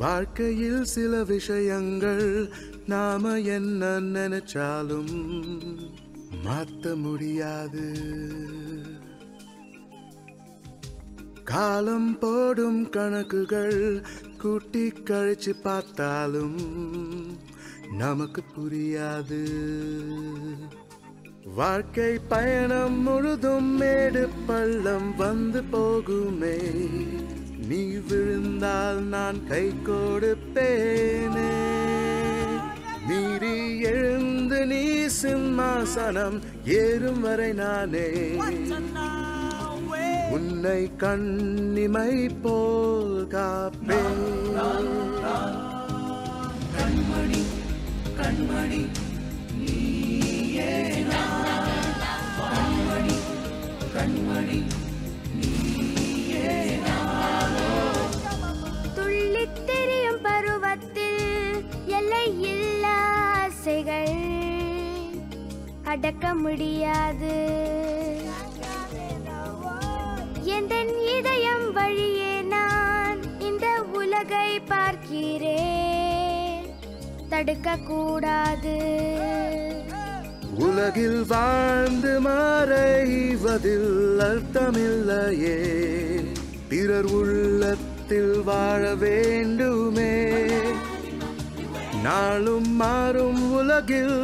வாழ்க்கையில் சில விஷயங்கள் நாம என்ன நினைச்சாலும் மாத்த முடியாது. காலம் போடும் கணக்குகள் கூட்டி கழிச்சு பார்த்தாலும் நமக்கு புரியாது. வாழ்க்கை பயணம் முழுதும் மேடு பள்ளம் வந்து போகுமே. நீ விழுந்தால் நான் கை கொடுப்பேனே. மீறி எழுந்து நீ சிம்மாசனம் ஏறும் வரை நானே. உன்னை கண்ணிமை போல் காப்பேன். அடக்க முடியாது. எந்த இதயம் வழியே நான் இந்த உலகை பார்க்கிறேன். தடுக்க கூடாது உலகில் வாழ்ந்து மாறைவதில் அர்த்தமில்லையே. பிறர் உள்ளத்தில் வாழ வேண்டுமே. நாளும் மாறும் உலகில்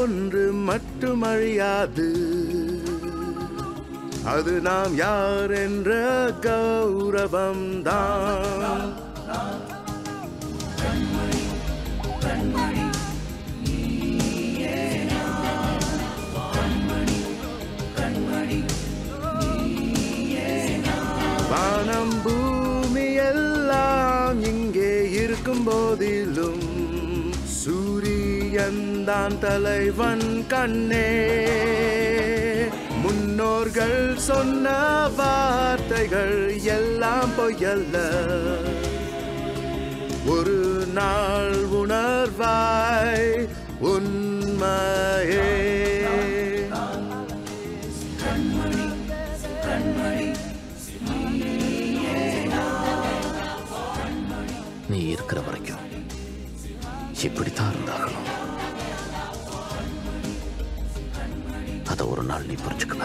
ஒன்று மட்டும் அழியாது அது நாம் யார் என்ற கௌரவம் தான் வானம் பூமி எல்லாம் இங்கே இருக்கும் போதிலும் சூரியன் தலைவன் கண்ணே. முன்னோர்கள் சொன்ன வார்த்தைகள் எல்லாம் பொய்யல்ல. ஒரு நாள் உணர்வாய் உண்மையே. நீ இருக்கிற வரைக்கும் இப்படித்தான் இருந்தாகணும். அதை ஒரு நாள் நீ புரிஞ்சுக்குவ.